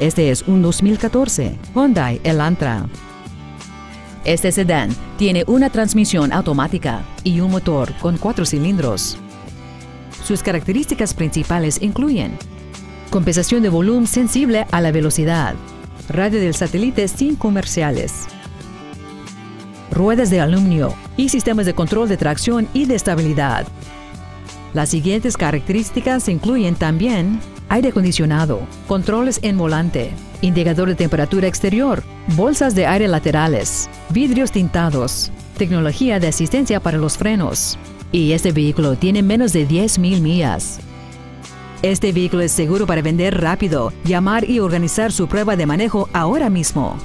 Este es un 2014 Hyundai Elantra. Este sedán tiene una transmisión automática y un motor con cuatro cilindros. Sus características principales incluyen compensación de volumen sensible a la velocidad, radio del satélite sin comerciales, ruedas de aluminio y sistemas de control de tracción y de estabilidad. Las siguientes características incluyen también aire acondicionado, controles en volante, indicador de temperatura exterior, bolsas de aire laterales, vidrios tintados, tecnología de asistencia para los frenos. Y este vehículo tiene menos de 10.000 millas. Este vehículo es seguro para vender rápido. Llamar y organizar su prueba de manejo ahora mismo.